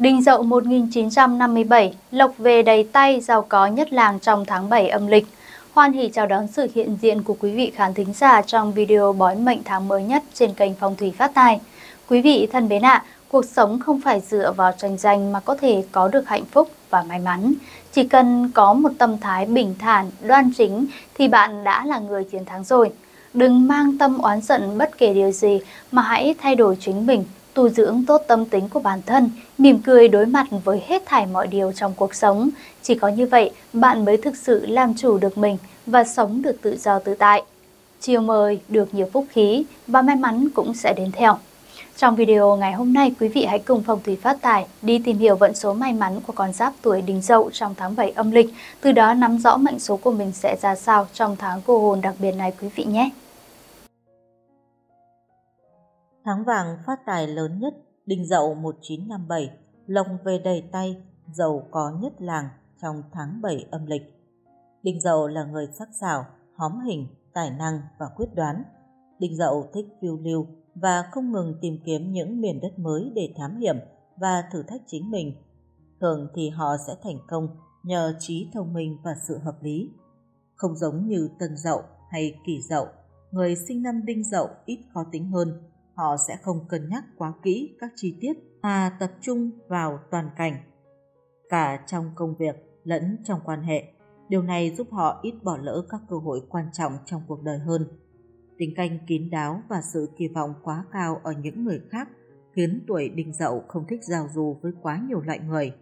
Đinh Dậu 1957, lộc về đầy tay, giàu có nhất làng trong tháng 7 âm lịch. Hoan hỷ chào đón sự hiện diện của quý vị khán thính giả trong video bói mệnh tháng mới nhất trên kênh Phong Thủy Phát Tài. Quý vị thân mến ạ, cuộc sống không phải dựa vào tranh giành mà có thể có được hạnh phúc và may mắn. Chỉ cần có một tâm thái bình thản, đoan chính thì bạn đã là người chiến thắng rồi. Đừng mang tâm oán giận bất kể điều gì mà hãy thay đổi chính mình, tu dưỡng tốt tâm tính của bản thân, mỉm cười đối mặt với hết thảy mọi điều trong cuộc sống. Chỉ có như vậy, bạn mới thực sự làm chủ được mình và sống được tự do tự tại. Chiều mời được nhiều phúc khí và may mắn cũng sẽ đến theo. Trong video ngày hôm nay, quý vị hãy cùng Phong Thủy Phát Tài đi tìm hiểu vận số may mắn của con giáp tuổi Đinh Dậu trong tháng 7 âm lịch, từ đó nắm rõ mệnh số của mình sẽ ra sao trong tháng cô hồn đặc biệt này quý vị nhé. Tháng vàng phát tài lớn nhất, Đinh Dậu 1957, lồng về đầy tay, giàu có nhất làng trong tháng 7 âm lịch. Đinh Dậu là người sắc sảo, hóm hình, tài năng và quyết đoán. Đinh Dậu thích phiêu lưu và không ngừng tìm kiếm những miền đất mới để thám hiểm và thử thách chính mình. Thường thì họ sẽ thành công nhờ trí thông minh và sự hợp lý. Không giống như Tân Dậu hay Kỷ Dậu, người sinh năm Đinh Dậu ít khó tính hơn họ sẽ không cân nhắc quá kỹ các chi tiết mà tập trung vào toàn cảnh. Cả trong công việc lẫn trong quan hệ, điều này giúp họ ít bỏ lỡ các cơ hội quan trọng trong cuộc đời hơn. Tính canh kín đáo và sự kỳ vọng quá cao ở những người khác khiến tuổi đinh dậu không thích giao du với quá nhiều loại người.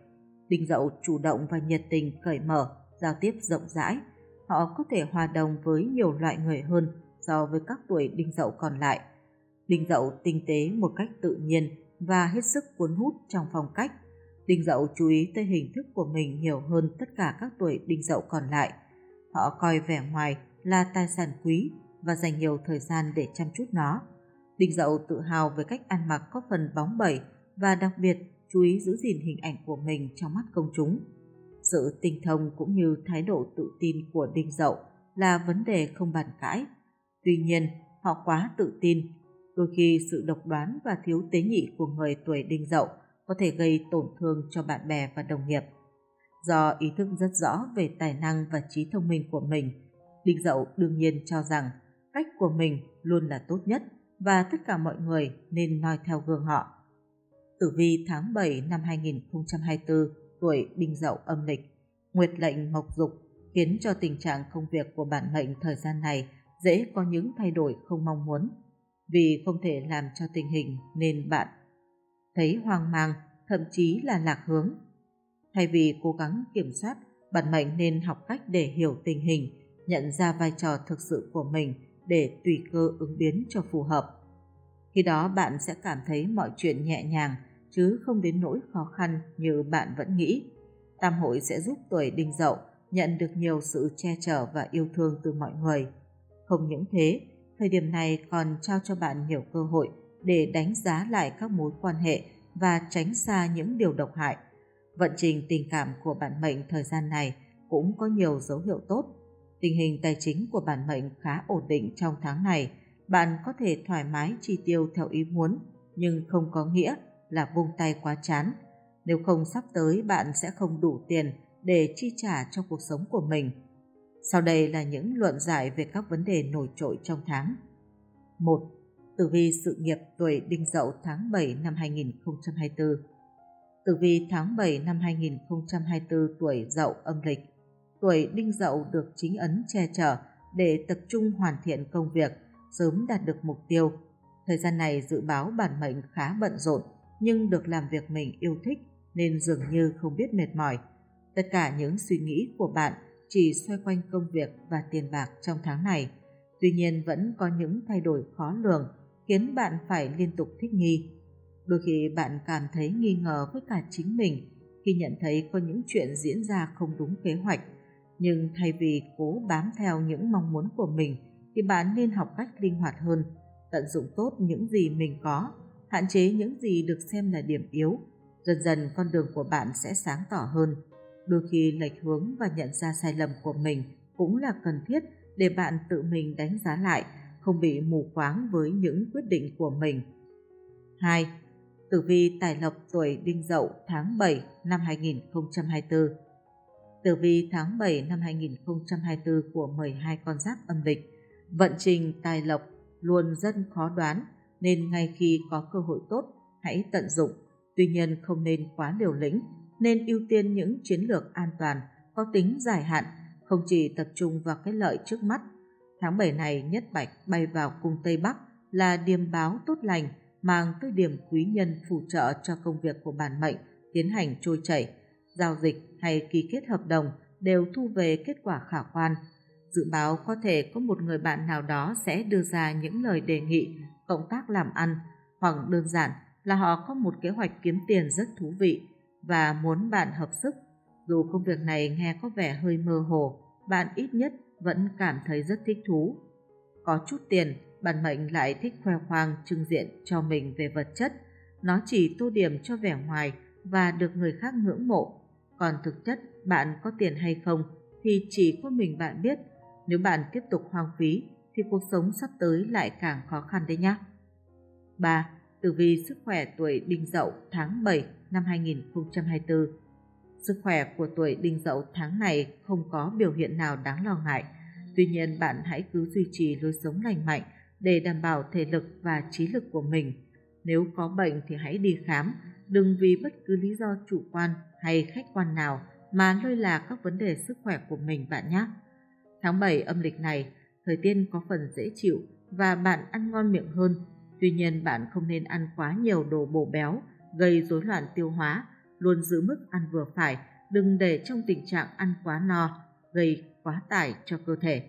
Đinh dậu chủ động và nhiệt tình cởi mở, giao tiếp rộng rãi. Họ có thể hòa đồng với nhiều loại người hơn so với các tuổi đinh dậu còn lại – Đinh Dậu tinh tế một cách tự nhiên và hết sức cuốn hút trong phong cách. Đinh Dậu chú ý tới hình thức của mình nhiều hơn tất cả các tuổi Đinh Dậu còn lại. Họ coi vẻ ngoài là tài sản quý và dành nhiều thời gian để chăm chút nó. Đinh Dậu tự hào về cách ăn mặc có phần bóng bẩy và đặc biệt chú ý giữ gìn hình ảnh của mình trong mắt công chúng. Sự tinh thông cũng như thái độ tự tin của Đinh Dậu là vấn đề không bàn cãi. Tuy nhiên, họ quá tự tin Đôi khi sự độc đoán và thiếu tế nhị của người tuổi đinh dậu có thể gây tổn thương cho bạn bè và đồng nghiệp. Do ý thức rất rõ về tài năng và trí thông minh của mình, Đinh Dậu đương nhiên cho rằng cách của mình luôn là tốt nhất và tất cả mọi người nên noi theo gương họ. Tử vi tháng 7 năm 2024 tuổi Đinh Dậu âm lịch, Nguyệt lệnh mộc dục khiến cho tình trạng công việc của bản mệnh thời gian này dễ có những thay đổi không mong muốn vì không thể làm cho tình hình nên bạn thấy hoang mang, thậm chí là lạc hướng. Thay vì cố gắng kiểm soát, bạn mạnh nên học cách để hiểu tình hình, nhận ra vai trò thực sự của mình để tùy cơ ứng biến cho phù hợp. Khi đó bạn sẽ cảm thấy mọi chuyện nhẹ nhàng chứ không đến nỗi khó khăn như bạn vẫn nghĩ. Tam hội sẽ giúp tuổi đinh dậu nhận được nhiều sự che chở và yêu thương từ mọi người. Không những thế, thời điểm này còn trao cho bạn nhiều cơ hội để đánh giá lại các mối quan hệ và tránh xa những điều độc hại. Vận trình tình cảm của bản mệnh thời gian này cũng có nhiều dấu hiệu tốt. Tình hình tài chính của bản mệnh khá ổn định trong tháng này. Bạn có thể thoải mái chi tiêu theo ý muốn, nhưng không có nghĩa là buông tay quá chán. Nếu không sắp tới bạn sẽ không đủ tiền để chi trả cho cuộc sống của mình sau đây là những luận giải về các vấn đề nổi trội trong tháng. 1. Tử vi sự nghiệp tuổi Đinh Dậu tháng 7 năm 2024 Tử vi tháng 7 năm 2024 tuổi Dậu âm lịch Tuổi Đinh Dậu được chính ấn che chở để tập trung hoàn thiện công việc, sớm đạt được mục tiêu. Thời gian này dự báo bản mệnh khá bận rộn, nhưng được làm việc mình yêu thích nên dường như không biết mệt mỏi. Tất cả những suy nghĩ của bạn chỉ xoay quanh công việc và tiền bạc trong tháng này. Tuy nhiên vẫn có những thay đổi khó lường khiến bạn phải liên tục thích nghi. Đôi khi bạn cảm thấy nghi ngờ với cả chính mình khi nhận thấy có những chuyện diễn ra không đúng kế hoạch. Nhưng thay vì cố bám theo những mong muốn của mình thì bạn nên học cách linh hoạt hơn, tận dụng tốt những gì mình có, hạn chế những gì được xem là điểm yếu. Dần dần con đường của bạn sẽ sáng tỏ hơn đôi khi lệch hướng và nhận ra sai lầm của mình cũng là cần thiết để bạn tự mình đánh giá lại, không bị mù quáng với những quyết định của mình. 2. Tử vi tài lộc tuổi đinh dậu tháng 7 năm 2024 Tử vi tháng 7 năm 2024 của 12 con giáp âm lịch Vận trình tài lộc luôn rất khó đoán nên ngay khi có cơ hội tốt hãy tận dụng tuy nhiên không nên quá liều lĩnh nên ưu tiên những chiến lược an toàn, có tính dài hạn, không chỉ tập trung vào cái lợi trước mắt. Tháng 7 này, nhất bạch bay vào cung Tây Bắc là điềm báo tốt lành, mang tới điểm quý nhân phù trợ cho công việc của bản mệnh tiến hành trôi chảy. Giao dịch hay ký kết hợp đồng đều thu về kết quả khả quan. Dự báo có thể có một người bạn nào đó sẽ đưa ra những lời đề nghị, cộng tác làm ăn. Hoặc đơn giản là họ có một kế hoạch kiếm tiền rất thú vị và muốn bạn hợp sức. Dù công việc này nghe có vẻ hơi mơ hồ, bạn ít nhất vẫn cảm thấy rất thích thú. Có chút tiền, bản mệnh lại thích khoe khoang trưng diện cho mình về vật chất. Nó chỉ tô điểm cho vẻ ngoài và được người khác ngưỡng mộ. Còn thực chất bạn có tiền hay không thì chỉ có mình bạn biết. Nếu bạn tiếp tục hoang phí thì cuộc sống sắp tới lại càng khó khăn đấy nhé. 3. Tử vi sức khỏe tuổi Đinh Dậu tháng 7 năm 2024 Sức khỏe của tuổi Đinh Dậu tháng này không có biểu hiện nào đáng lo ngại. Tuy nhiên bạn hãy cứ duy trì lối sống lành mạnh để đảm bảo thể lực và trí lực của mình. Nếu có bệnh thì hãy đi khám, đừng vì bất cứ lý do chủ quan hay khách quan nào mà lơi là các vấn đề sức khỏe của mình bạn nhé. Tháng 7 âm lịch này, thời tiết có phần dễ chịu và bạn ăn ngon miệng hơn. Tuy nhiên bạn không nên ăn quá nhiều đồ bổ béo, gây rối loạn tiêu hóa, luôn giữ mức ăn vừa phải, đừng để trong tình trạng ăn quá no, gây quá tải cho cơ thể.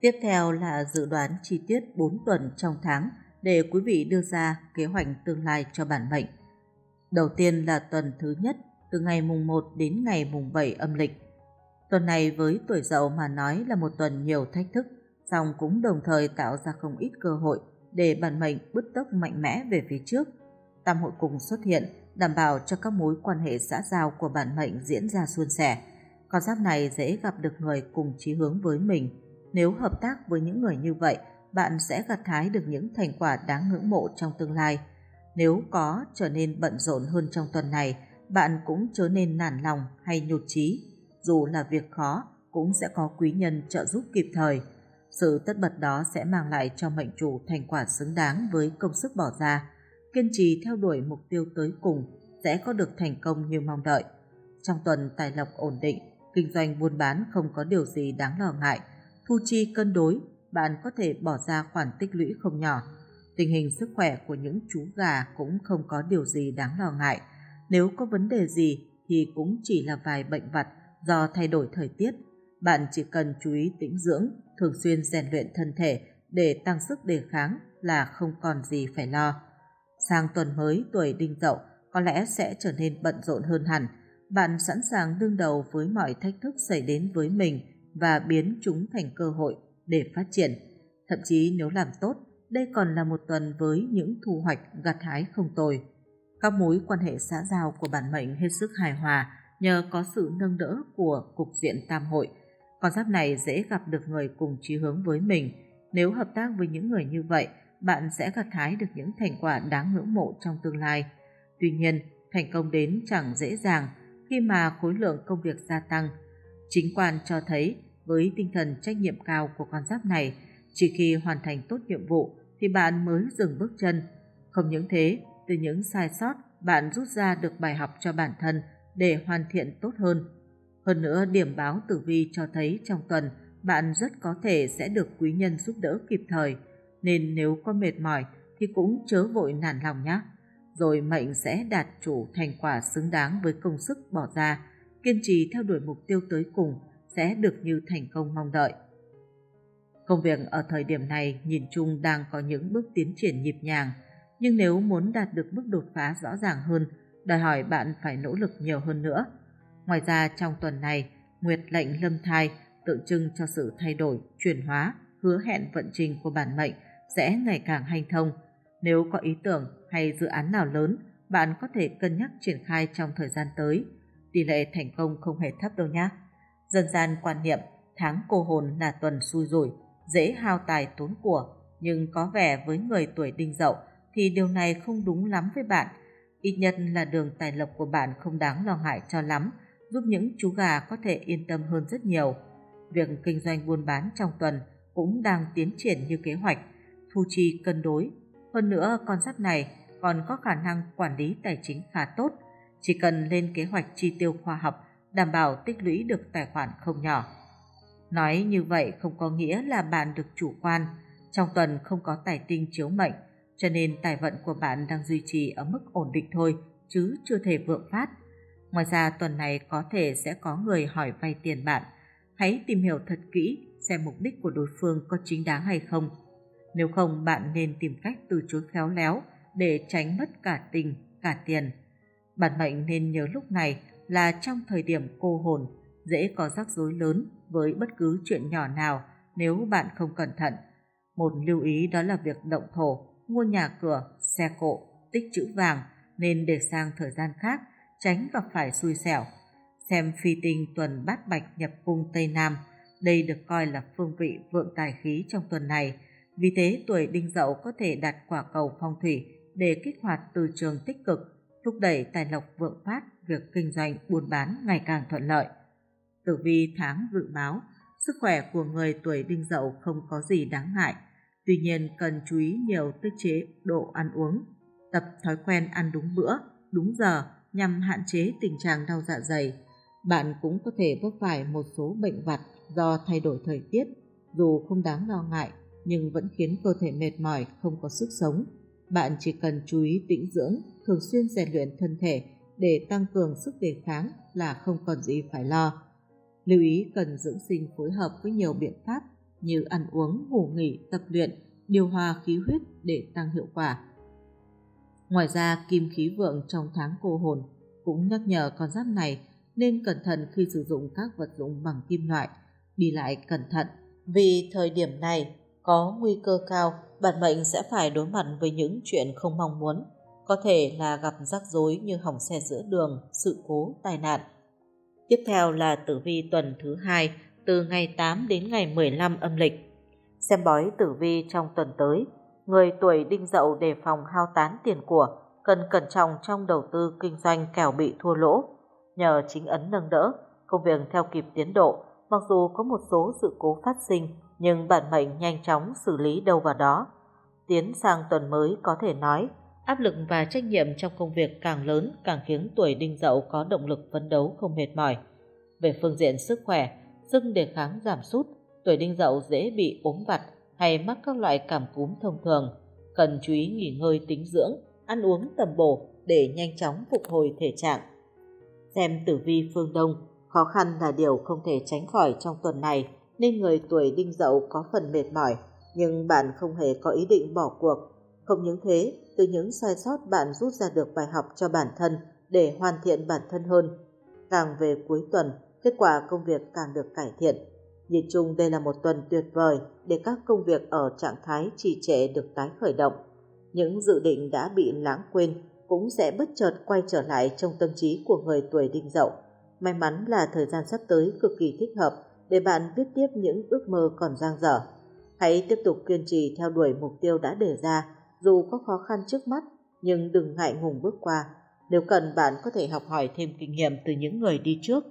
Tiếp theo là dự đoán chi tiết 4 tuần trong tháng để quý vị đưa ra kế hoạch tương lai cho bản mệnh. Đầu tiên là tuần thứ nhất từ ngày mùng 1 đến ngày mùng 7 âm lịch. Tuần này với tuổi dậu mà nói là một tuần nhiều thách thức, song cũng đồng thời tạo ra không ít cơ hội để bản mệnh bứt tốc mạnh mẽ về phía trước. Tam hội cùng xuất hiện, đảm bảo cho các mối quan hệ xã giao của bản mệnh diễn ra suôn sẻ. Con giáp này dễ gặp được người cùng chí hướng với mình. Nếu hợp tác với những người như vậy, bạn sẽ gặt hái được những thành quả đáng ngưỡng mộ trong tương lai. Nếu có trở nên bận rộn hơn trong tuần này, bạn cũng chớ nên nản lòng hay nhụt chí. Dù là việc khó, cũng sẽ có quý nhân trợ giúp kịp thời. Sự tất bật đó sẽ mang lại cho mệnh chủ thành quả xứng đáng với công sức bỏ ra. Kiên trì theo đuổi mục tiêu tới cùng sẽ có được thành công như mong đợi. Trong tuần tài lộc ổn định, kinh doanh buôn bán không có điều gì đáng lo ngại. Thu chi cân đối, bạn có thể bỏ ra khoản tích lũy không nhỏ. Tình hình sức khỏe của những chú gà cũng không có điều gì đáng lo ngại. Nếu có vấn đề gì thì cũng chỉ là vài bệnh vặt do thay đổi thời tiết. Bạn chỉ cần chú ý tĩnh dưỡng, thường xuyên rèn luyện thân thể để tăng sức đề kháng là không còn gì phải lo. Sang tuần mới tuổi đinh dậu có lẽ sẽ trở nên bận rộn hơn hẳn. Bạn sẵn sàng đương đầu với mọi thách thức xảy đến với mình và biến chúng thành cơ hội để phát triển. Thậm chí nếu làm tốt, đây còn là một tuần với những thu hoạch gặt hái không tồi. Các mối quan hệ xã giao của bản mệnh hết sức hài hòa nhờ có sự nâng đỡ của cục diện tam hội. Con giáp này dễ gặp được người cùng chí hướng với mình. Nếu hợp tác với những người như vậy, bạn sẽ gặt hái được những thành quả đáng ngưỡng mộ trong tương lai. Tuy nhiên, thành công đến chẳng dễ dàng khi mà khối lượng công việc gia tăng. Chính quan cho thấy với tinh thần trách nhiệm cao của con giáp này, chỉ khi hoàn thành tốt nhiệm vụ thì bạn mới dừng bước chân. Không những thế, từ những sai sót, bạn rút ra được bài học cho bản thân để hoàn thiện tốt hơn. Hơn nữa, điểm báo tử vi cho thấy trong tuần bạn rất có thể sẽ được quý nhân giúp đỡ kịp thời, nên nếu có mệt mỏi thì cũng chớ vội nản lòng nhé. Rồi mệnh sẽ đạt chủ thành quả xứng đáng với công sức bỏ ra, kiên trì theo đuổi mục tiêu tới cùng sẽ được như thành công mong đợi. Công việc ở thời điểm này nhìn chung đang có những bước tiến triển nhịp nhàng, nhưng nếu muốn đạt được bước đột phá rõ ràng hơn, đòi hỏi bạn phải nỗ lực nhiều hơn nữa. Ngoài ra trong tuần này, Nguyệt lệnh lâm thai tượng trưng cho sự thay đổi, chuyển hóa, hứa hẹn vận trình của bản mệnh sẽ ngày càng hành thông. Nếu có ý tưởng hay dự án nào lớn, bạn có thể cân nhắc triển khai trong thời gian tới. Tỷ lệ thành công không hề thấp đâu nhé. Dân gian quan niệm tháng cô hồn là tuần xui rủi, dễ hao tài tốn của, nhưng có vẻ với người tuổi đinh dậu thì điều này không đúng lắm với bạn. Ít nhất là đường tài lộc của bạn không đáng lo ngại cho lắm, giúp những chú gà có thể yên tâm hơn rất nhiều. Việc kinh doanh buôn bán trong tuần cũng đang tiến triển như kế hoạch, thu chi cân đối. Hơn nữa, con giáp này còn có khả năng quản lý tài chính khá tốt, chỉ cần lên kế hoạch chi tiêu khoa học, đảm bảo tích lũy được tài khoản không nhỏ. Nói như vậy không có nghĩa là bạn được chủ quan, trong tuần không có tài tinh chiếu mệnh, cho nên tài vận của bạn đang duy trì ở mức ổn định thôi, chứ chưa thể vượng phát. Ngoài ra tuần này có thể sẽ có người hỏi vay tiền bạn. Hãy tìm hiểu thật kỹ xem mục đích của đối phương có chính đáng hay không. Nếu không bạn nên tìm cách từ chối khéo léo để tránh mất cả tình, cả tiền. Bản mệnh nên nhớ lúc này là trong thời điểm cô hồn, dễ có rắc rối lớn với bất cứ chuyện nhỏ nào nếu bạn không cẩn thận. Một lưu ý đó là việc động thổ, mua nhà cửa, xe cộ, tích trữ vàng nên để sang thời gian khác, tránh gặp phải xui xẻo. Xem phi tinh tuần bát bạch nhập cung Tây Nam, đây được coi là phương vị vượng tài khí trong tuần này. Vì thế tuổi đinh dậu có thể đặt quả cầu phong thủy để kích hoạt từ trường tích cực, thúc đẩy tài lộc vượng phát, việc kinh doanh buôn bán ngày càng thuận lợi. Tử vi tháng dự báo, sức khỏe của người tuổi đinh dậu không có gì đáng ngại, tuy nhiên cần chú ý nhiều tới chế độ ăn uống, tập thói quen ăn đúng bữa, đúng giờ nhằm hạn chế tình trạng đau dạ dày. Bạn cũng có thể vấp phải một số bệnh vặt do thay đổi thời tiết, dù không đáng lo ngại nhưng vẫn khiến cơ thể mệt mỏi, không có sức sống. Bạn chỉ cần chú ý tĩnh dưỡng, thường xuyên rèn luyện thân thể để tăng cường sức đề kháng là không còn gì phải lo. Lưu ý cần dưỡng sinh phối hợp với nhiều biện pháp như ăn uống, ngủ nghỉ, tập luyện, điều hòa khí huyết để tăng hiệu quả. Ngoài ra, kim khí vượng trong tháng cô hồn cũng nhắc nhở con giáp này nên cẩn thận khi sử dụng các vật dụng bằng kim loại, đi lại cẩn thận. Vì thời điểm này có nguy cơ cao bản mệnh sẽ phải đối mặt với những chuyện không mong muốn, có thể là gặp rắc rối như hỏng xe giữa đường, sự cố, tai nạn. Tiếp theo là tử vi tuần thứ hai từ ngày 8 đến ngày 15 âm lịch. Xem bói tử vi trong tuần tới, người tuổi đinh dậu đề phòng hao tán tiền của, cần cẩn trọng trong đầu tư kinh doanh kẻo bị thua lỗ. Nhờ chính ấn nâng đỡ, công việc theo kịp tiến độ, mặc dù có một số sự cố phát sinh, nhưng bản mệnh nhanh chóng xử lý đâu vào đó. Tiến sang tuần mới có thể nói, áp lực và trách nhiệm trong công việc càng lớn càng khiến tuổi đinh dậu có động lực phấn đấu không mệt mỏi. Về phương diện sức khỏe, sức đề kháng giảm sút, tuổi đinh dậu dễ bị ốm vặt hay mắc các loại cảm cúm thông thường. Cần chú ý nghỉ ngơi tính dưỡng, ăn uống tầm bổ để nhanh chóng phục hồi thể trạng. Xem tử vi phương Đông, khó khăn là điều không thể tránh khỏi trong tuần này nên người tuổi đinh dậu có phần mệt mỏi, nhưng bạn không hề có ý định bỏ cuộc. Không những thế, từ những sai sót bạn rút ra được bài học cho bản thân để hoàn thiện bản thân hơn. Càng về cuối tuần, kết quả công việc càng được cải thiện. Nhìn chung đây là một tuần tuyệt vời để các công việc ở trạng thái trì trệ được tái khởi động. Những dự định đã bị lãng quên cũng sẽ bất chợt quay trở lại trong tâm trí của người tuổi đinh dậu. May mắn là thời gian sắp tới cực kỳ thích hợp để bạn viết tiếp những ước mơ còn dang dở. Hãy tiếp tục kiên trì theo đuổi mục tiêu đã đề ra, dù có khó khăn trước mắt, nhưng đừng ngại ngùng bước qua. Nếu cần bạn có thể học hỏi thêm kinh nghiệm từ những người đi trước.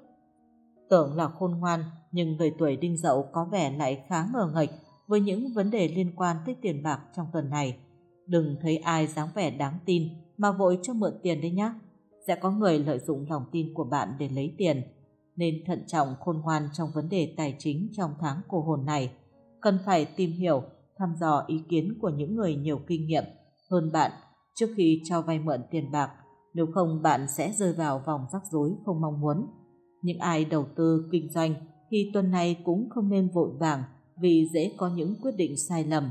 Tưởng là khôn ngoan, nhưng người tuổi đinh dậu có vẻ lại khá ngờ nghệch với những vấn đề liên quan tới tiền bạc trong tuần này. Đừng thấy ai dáng vẻ đáng tin mà vội cho mượn tiền đấy nhé. Sẽ có người lợi dụng lòng tin của bạn để lấy tiền nên thận trọng khôn ngoan trong vấn đề tài chính trong tháng cổ hồn này. Cần phải tìm hiểu, thăm dò ý kiến của những người nhiều kinh nghiệm hơn bạn trước khi cho vay mượn tiền bạc, nếu không bạn sẽ rơi vào vòng rắc rối không mong muốn. Những ai đầu tư kinh doanh thì tuần này cũng không nên vội vàng vì dễ có những quyết định sai lầm.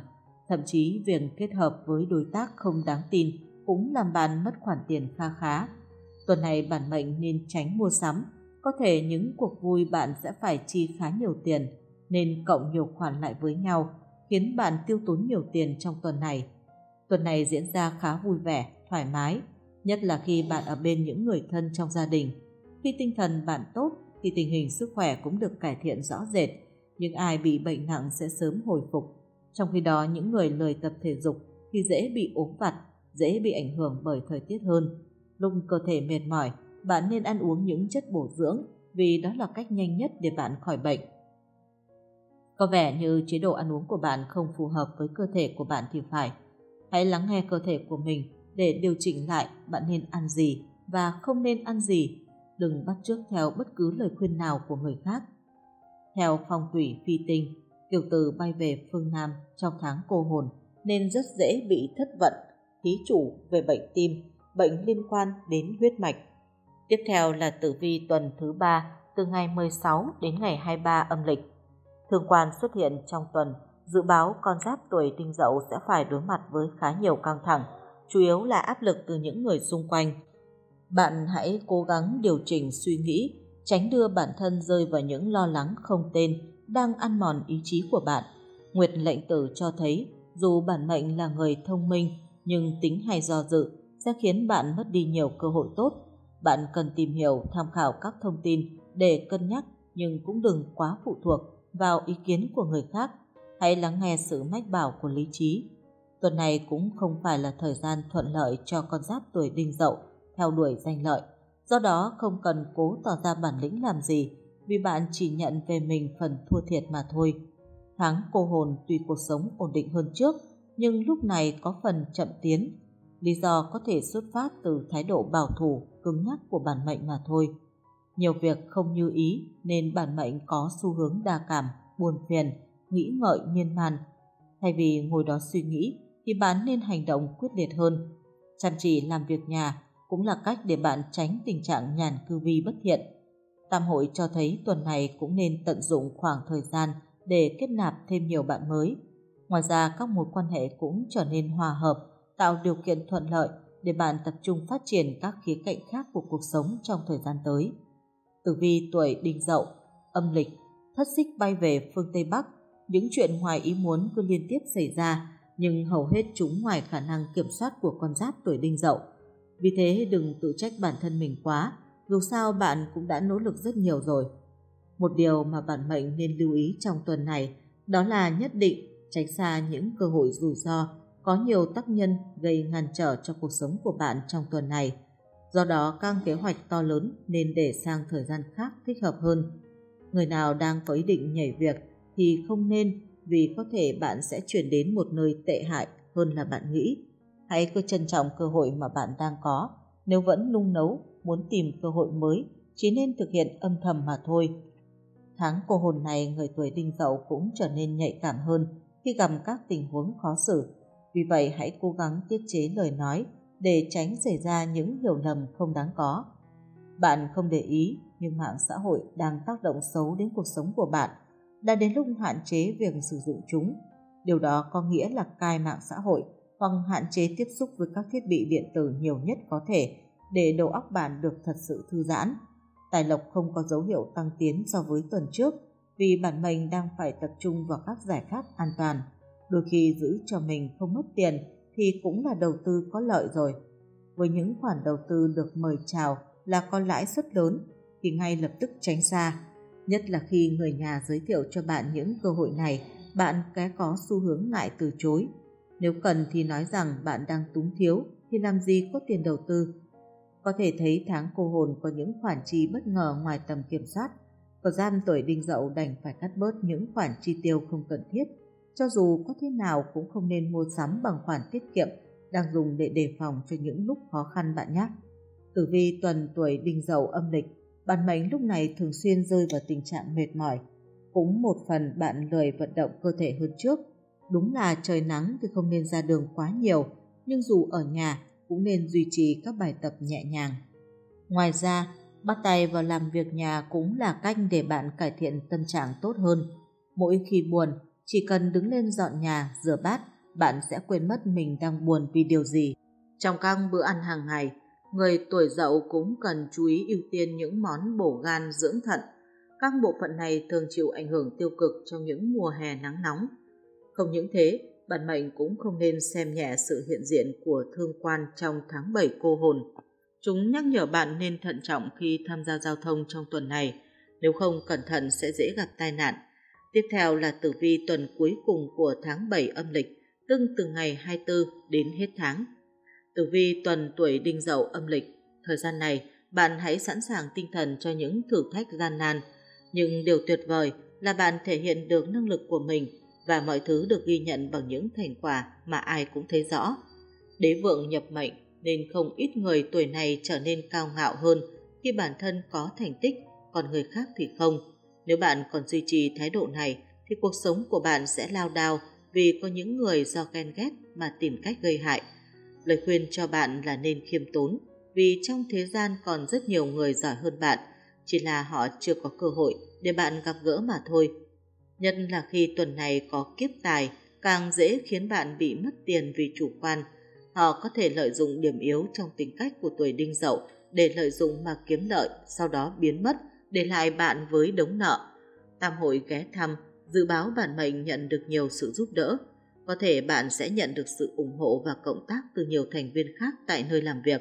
Thậm chí việc kết hợp với đối tác không đáng tin cũng làm bạn mất khoản tiền kha khá. Tuần này bản mệnh nên tránh mua sắm, có thể những cuộc vui bạn sẽ phải chi khá nhiều tiền, nên cộng nhiều khoản lại với nhau, khiến bạn tiêu tốn nhiều tiền trong tuần này. Tuần này diễn ra khá vui vẻ, thoải mái, nhất là khi bạn ở bên những người thân trong gia đình. Khi tinh thần bạn tốt thì tình hình sức khỏe cũng được cải thiện rõ rệt, nhưng ai bị bệnh nặng sẽ sớm hồi phục. Trong khi đó những người lười tập thể dục thì dễ bị ốm vặt, dễ bị ảnh hưởng bởi thời tiết hơn. Lúc cơ thể mệt mỏi, bạn nên ăn uống những chất bổ dưỡng vì đó là cách nhanh nhất để bạn khỏi bệnh. Có vẻ như chế độ ăn uống của bạn không phù hợp với cơ thể của bạn thì phải. Hãy lắng nghe cơ thể của mình để điều chỉnh lại bạn nên ăn gì và không nên ăn gì. Đừng bắt chước theo bất cứ lời khuyên nào của người khác. Theo phong thủy phi tinh, kiều từ bay về phương Nam trong tháng cô hồn nên rất dễ bị thất vận, thí chủ về bệnh tim, bệnh liên quan đến huyết mạch. Tiếp theo là tử vi tuần thứ ba từ ngày 16 đến ngày 23 âm lịch. Thương quan xuất hiện trong tuần, dự báo con giáp tuổi đinh dậu sẽ phải đối mặt với khá nhiều căng thẳng, chủ yếu là áp lực từ những người xung quanh. Bạn hãy cố gắng điều chỉnh suy nghĩ, tránh đưa bản thân rơi vào những lo lắng không tên đang ăn mòn ý chí của bạn. Nguyệt lệnh tử cho thấy, dù bản mệnh là người thông minh, nhưng tính hay do dự sẽ khiến bạn mất đi nhiều cơ hội tốt. Bạn cần tìm hiểu, tham khảo các thông tin để cân nhắc nhưng cũng đừng quá phụ thuộc vào ý kiến của người khác. Hãy lắng nghe sự mách bảo của lý trí. Tuần này cũng không phải là thời gian thuận lợi cho con giáp tuổi đinh dậu theo đuổi danh lợi. Do đó không cần cố tỏ ra bản lĩnh làm gì vì bạn chỉ nhận về mình phần thua thiệt mà thôi. Tháng cô hồn tuy cuộc sống ổn định hơn trước nhưng lúc này có phần chậm tiến. Lý do có thể xuất phát từ thái độ bảo thủ, cứng nhắc của bản mệnh mà thôi. Nhiều việc không như ý nên bản mệnh có xu hướng đa cảm, buồn phiền, nghĩ ngợi miên man. Thay vì ngồi đó suy nghĩ thì bạn nên hành động quyết liệt hơn. Chăm chỉ làm việc nhà cũng là cách để bạn tránh tình trạng nhàn cư vi bất thiện. Tam hội cho thấy tuần này cũng nên tận dụng khoảng thời gian để kết nạp thêm nhiều bạn mới. Ngoài ra các mối quan hệ cũng trở nên hòa hợp, tạo điều kiện thuận lợi để bạn tập trung phát triển các khía cạnh khác của cuộc sống trong thời gian tới. Tử vi tuổi đinh dậu, âm lịch, thất xích bay về phương Tây Bắc, những chuyện ngoài ý muốn cứ liên tiếp xảy ra, nhưng hầu hết chúng ngoài khả năng kiểm soát của con giáp tuổi đinh dậu. Vì thế đừng tự trách bản thân mình quá, dù sao bạn cũng đã nỗ lực rất nhiều rồi. Một điều mà bản mệnh nên lưu ý trong tuần này đó là nhất định tránh xa những cơ hội rủi ro có nhiều tác nhân gây ngăn trở cho cuộc sống của bạn trong tuần này. Do đó, các kế hoạch to lớn nên để sang thời gian khác thích hợp hơn. Người nào đang có ý định nhảy việc thì không nên vì có thể bạn sẽ chuyển đến một nơi tệ hại hơn là bạn nghĩ. Hãy cứ trân trọng cơ hội mà bạn đang có. Nếu vẫn nung nấu, muốn tìm cơ hội mới, chỉ nên thực hiện âm thầm mà thôi. Tháng cô hồn này người tuổi đinh dậu cũng trở nên nhạy cảm hơn khi gặp các tình huống khó xử. Vì vậy hãy cố gắng tiết chế lời nói để tránh xảy ra những hiểu lầm không đáng có. Bạn không để ý, nhưng mạng xã hội đang tác động xấu đến cuộc sống của bạn. Đã đến lúc hạn chế việc sử dụng chúng. Điều đó có nghĩa là cai mạng xã hội hoặc hạn chế tiếp xúc với các thiết bị điện tử nhiều nhất có thể để đầu óc bạn được thật sự thư giãn. Tài lộc không có dấu hiệu tăng tiến so với tuần trước vì bản mệnh đang phải tập trung vào các giải pháp an toàn. Đôi khi giữ cho mình không mất tiền thì cũng là đầu tư có lợi rồi. Với những khoản đầu tư được mời chào là có lãi suất lớn thì ngay lập tức tránh xa. Nhất là khi người nhà giới thiệu cho bạn những cơ hội này, bạn cái có xu hướng ngại từ chối. Nếu cần thì nói rằng bạn đang túng thiếu thì làm gì có tiền đầu tư. Có thể thấy tháng cô hồn có những khoản chi bất ngờ ngoài tầm kiểm soát. Có gian tuổi đinh dậu đành phải cắt bớt những khoản chi tiêu không cần thiết cho dù có thế nào cũng không nên mua sắm bằng khoản tiết kiệm đang dùng để đề phòng cho những lúc khó khăn bạn nhé. Tử vi tuần tuổi đinh dậu âm lịch, bản mệnh lúc này thường xuyên rơi vào tình trạng mệt mỏi. Cũng một phần bạn lười vận động cơ thể hơn trước. Đúng là trời nắng thì không nên ra đường quá nhiều, nhưng dù ở nhà cũng nên duy trì các bài tập nhẹ nhàng. Ngoài ra, bắt tay vào làm việc nhà cũng là cách để bạn cải thiện tâm trạng tốt hơn. Mỗi khi buồn, chỉ cần đứng lên dọn nhà, rửa bát, bạn sẽ quên mất mình đang buồn vì điều gì. Trong các bữa ăn hàng ngày, người tuổi dậu cũng cần chú ý ưu tiên những món bổ gan dưỡng thận. Các bộ phận này thường chịu ảnh hưởng tiêu cực trong những mùa hè nắng nóng. Không những thế, bản mệnh cũng không nên xem nhẹ sự hiện diện của thương quan trong tháng 7 cô hồn. Chúng nhắc nhở bạn nên thận trọng khi tham gia giao thông trong tuần này, nếu không cẩn thận sẽ dễ gặp tai nạn. Tiếp theo là tử vi tuần cuối cùng của tháng 7 âm lịch, tức từ ngày 24 đến hết tháng. Tử vi tuần tuổi đinh dậu âm lịch, Thời gian này, bạn hãy sẵn sàng tinh thần cho những thử thách gian nan. Nhưng điều tuyệt vời là bạn thể hiện được năng lực của mình và mọi thứ được ghi nhận bằng những thành quả mà ai cũng thấy rõ. Đế vượng nhập mệnh nên không ít người tuổi này trở nên cao ngạo hơn khi bản thân có thành tích, còn người khác thì không. Nếu bạn còn duy trì thái độ này thì cuộc sống của bạn sẽ lao đao vì có những người do ghen ghét mà tìm cách gây hại. Lời khuyên cho bạn là nên khiêm tốn, vì trong thế gian còn rất nhiều người giỏi hơn bạn, chỉ là họ chưa có cơ hội để bạn gặp gỡ mà thôi. Nhất là khi tuần này có kiếp tài, càng dễ khiến bạn bị mất tiền vì chủ quan. Họ có thể lợi dụng điểm yếu trong tính cách của tuổi đinh dậu để lợi dụng mà kiếm lợi, sau đó biến mất, để lại bạn với đống nợ. Tam hội ghé thăm, dự báo bản mệnh nhận được nhiều sự giúp đỡ. Có thể bạn sẽ nhận được sự ủng hộ và cộng tác từ nhiều thành viên khác tại nơi làm việc.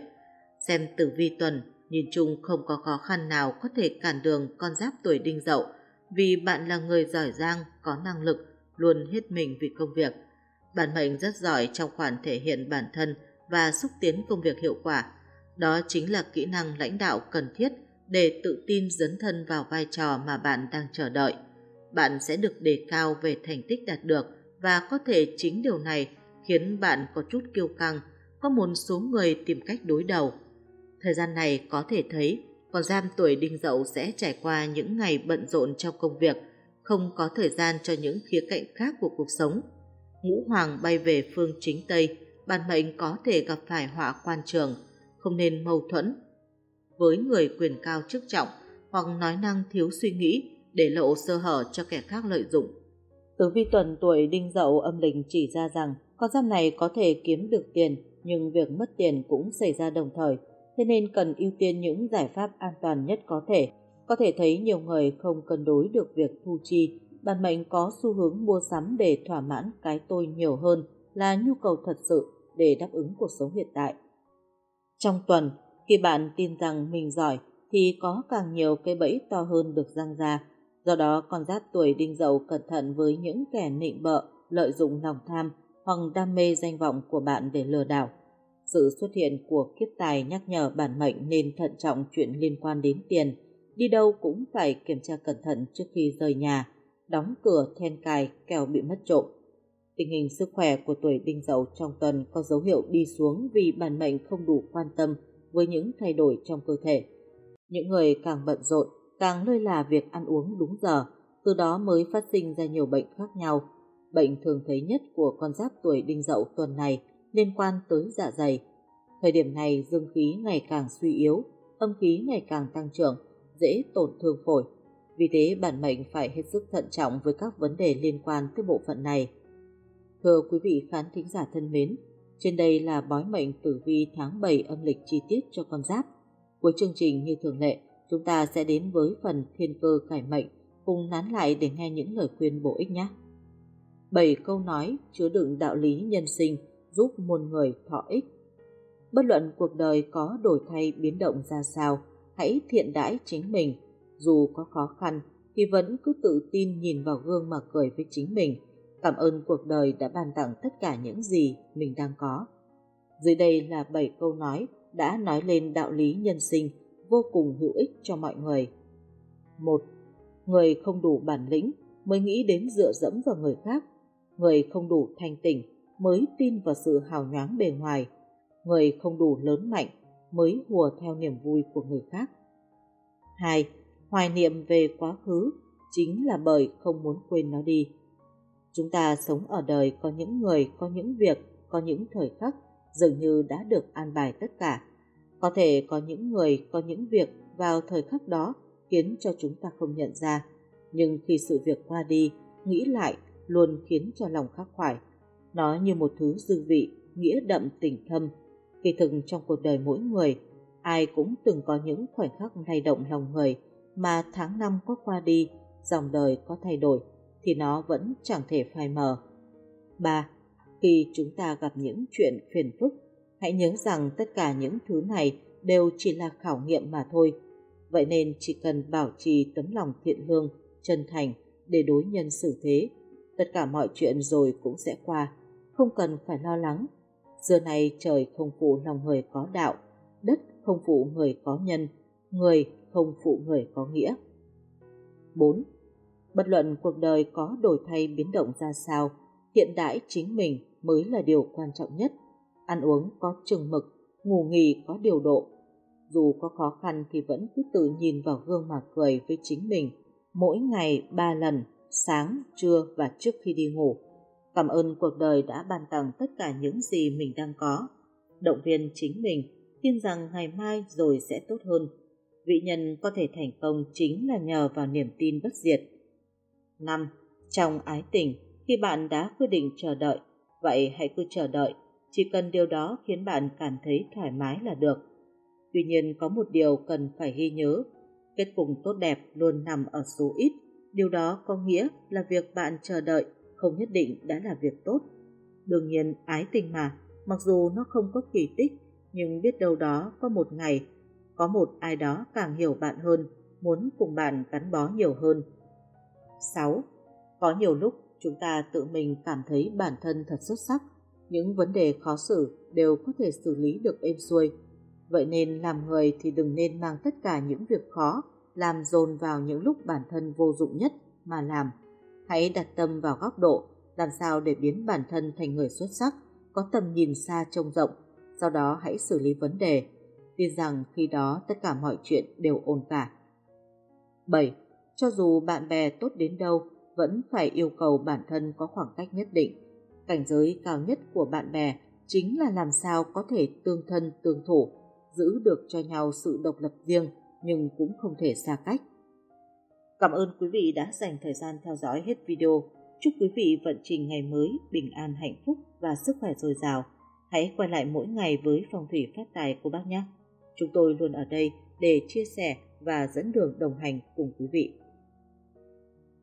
Xem tử vi tuần, nhìn chung không có khó khăn nào có thể cản đường con giáp tuổi đinh dậu vì bạn là người giỏi giang, có năng lực, luôn hết mình vì công việc. Bản mệnh rất giỏi trong khoản thể hiện bản thân và xúc tiến công việc hiệu quả. Đó chính là kỹ năng lãnh đạo cần thiết để tự tin dấn thân vào vai trò mà bạn đang chờ đợi. Bạn sẽ được đề cao về thành tích đạt được và có thể chính điều này khiến bạn có chút kiêu căng, có một số người tìm cách đối đầu. Thời gian này có thể thấy con giam tuổi đinh dậu sẽ trải qua những ngày bận rộn trong công việc, không có thời gian cho những khía cạnh khác của cuộc sống. Ngũ Hoàng bay về phương chính Tây, bản mệnh có thể gặp phải họa quan trường, không nên mâu thuẫn. Với người quyền cao chức trọng hoặc nói năng thiếu suy nghĩ để lộ sơ hở cho kẻ khác lợi dụng. Tử vi tuần tuổi đinh dậu âm lịch chỉ ra rằng con giáp này có thể kiếm được tiền nhưng việc mất tiền cũng xảy ra đồng thời thế nên cần ưu tiên những giải pháp an toàn nhất có thể. Có thể thấy nhiều người không cân đối được việc thu chi, bản mệnh có xu hướng mua sắm để thỏa mãn cái tôi nhiều hơn là nhu cầu thật sự để đáp ứng cuộc sống hiện tại. Trong tuần, khi bạn tin rằng mình giỏi thì có càng nhiều cây bẫy to hơn được răng ra. Do đó, con giáp tuổi đinh dậu cẩn thận với những kẻ nịnh bợ, lợi dụng lòng tham hoặc đam mê danh vọng của bạn để lừa đảo. Sự xuất hiện của kiếp tài nhắc nhở bản mệnh nên thận trọng chuyện liên quan đến tiền. Đi đâu cũng phải kiểm tra cẩn thận trước khi rời nhà, đóng cửa then cài kẻo bị mất trộm. Tình hình sức khỏe của tuổi đinh dậu trong tuần có dấu hiệu đi xuống vì bản mệnh không đủ quan tâm với những thay đổi trong cơ thể. Những người càng bận rộn, càng lơi là việc ăn uống đúng giờ, từ đó mới phát sinh ra nhiều bệnh khác nhau. Bệnh thường thấy nhất của con giáp tuổi đinh dậu tuần này liên quan tới dạ dày. Thời điểm này dương khí ngày càng suy yếu, âm khí ngày càng tăng trưởng, dễ tổn thương phổi. Vì thế bản mệnh phải hết sức thận trọng với các vấn đề liên quan tới bộ phận này. Thưa quý vị khán thính giả thân mến, trên đây là bói mệnh tử vi tháng 7 âm lịch chi tiết cho con giáp. Cuối chương trình như thường lệ, chúng ta sẽ đến với phần thiên cơ cải mệnh, cùng nán lại để nghe những lời khuyên bổ ích nhé. 7 câu nói chứa đựng đạo lý nhân sinh giúp muôn người thọ ích. Bất luận cuộc đời có đổi thay biến động ra sao, hãy thiện đãi chính mình. Dù có khó khăn thì vẫn cứ tự tin nhìn vào gương mà cười với chính mình. Cảm ơn cuộc đời đã ban tặng tất cả những gì mình đang có. Dưới đây là 7 câu nói đã nói lên đạo lý nhân sinh vô cùng hữu ích cho mọi người. 1. Người không đủ bản lĩnh mới nghĩ đến dựa dẫm vào người khác. Người không đủ thanh tỉnh mới tin vào sự hào nhoáng bề ngoài, người không đủ lớn mạnh mới hùa theo niềm vui của người khác. 2. Hoài niệm về quá khứ chính là bởi không muốn quên nó đi. Chúng ta sống ở đời có những người, có những việc, có những thời khắc dường như đã được an bài tất cả. Có thể có những người, có những việc vào thời khắc đó khiến cho chúng ta không nhận ra. Nhưng khi sự việc qua đi, nghĩ lại luôn khiến cho lòng khắc khoải. Nó như một thứ dư vị, nghĩa đậm tình thâm. Kỳ thực trong cuộc đời mỗi người, ai cũng từng có những khoảnh khắc lay động lòng người mà tháng năm có qua đi, dòng đời có thay đổi, thì nó vẫn chẳng thể phai mờ. 3. Khi chúng ta gặp những chuyện phiền phức, hãy nhớ rằng tất cả những thứ này đều chỉ là khảo nghiệm mà thôi. Vậy nên chỉ cần bảo trì tấm lòng thiện lương, chân thành để đối nhân xử thế, tất cả mọi chuyện rồi cũng sẽ qua không cần phải lo lắng. Giờ này trời không phụ lòng người có đạo, đất không phụ người có nhân, người không phụ người có nghĩa. 4. Bất luận cuộc đời có đổi thay biến động ra sao, hiện đại chính mình mới là điều quan trọng nhất. Ăn uống có chừng mực, ngủ nghỉ có điều độ. Dù có khó khăn thì vẫn cứ tự nhìn vào gương mà cười với chính mình, mỗi ngày ba lần, sáng, trưa và trước khi đi ngủ. Cảm ơn cuộc đời đã ban tặng tất cả những gì mình đang có. Động viên chính mình, tin rằng ngày mai rồi sẽ tốt hơn. Vị nhân có thể thành công chính là nhờ vào niềm tin bất diệt. 5. Trong ái tình, khi bạn đã quyết định chờ đợi, vậy hãy cứ chờ đợi, chỉ cần điều đó khiến bạn cảm thấy thoải mái là được. Tuy nhiên có một điều cần phải ghi nhớ, kết cục tốt đẹp luôn nằm ở số ít, điều đó có nghĩa là việc bạn chờ đợi không nhất định đã là việc tốt. Đương nhiên ái tình mà, mặc dù nó không có kỳ tích, nhưng biết đâu đó có một ngày, có một ai đó càng hiểu bạn hơn, muốn cùng bạn gắn bó nhiều hơn. 6. Có nhiều lúc chúng ta tự mình cảm thấy bản thân thật xuất sắc, những vấn đề khó xử đều có thể xử lý được êm xuôi. Vậy nên làm người thì đừng nên mang tất cả những việc khó làm dồn vào những lúc bản thân vô dụng nhất mà làm. Hãy đặt tâm vào góc độ làm sao để biến bản thân thành người xuất sắc, có tầm nhìn xa trông rộng, sau đó hãy xử lý vấn đề. Tin rằng khi đó tất cả mọi chuyện đều ổn cả. 7. Cho dù bạn bè tốt đến đâu, vẫn phải yêu cầu bản thân có khoảng cách nhất định. Cảnh giới cao nhất của bạn bè chính là làm sao có thể tương thân tương thủ, giữ được cho nhau sự độc lập riêng nhưng cũng không thể xa cách. Cảm ơn quý vị đã dành thời gian theo dõi hết video. Chúc quý vị vận trình ngày mới bình an hạnh phúc và sức khỏe dồi dào. Hãy quay lại mỗi ngày với phong thủy phát tài của bác nhé. Chúng tôi luôn ở đây để chia sẻ và dẫn đường đồng hành cùng quý vị.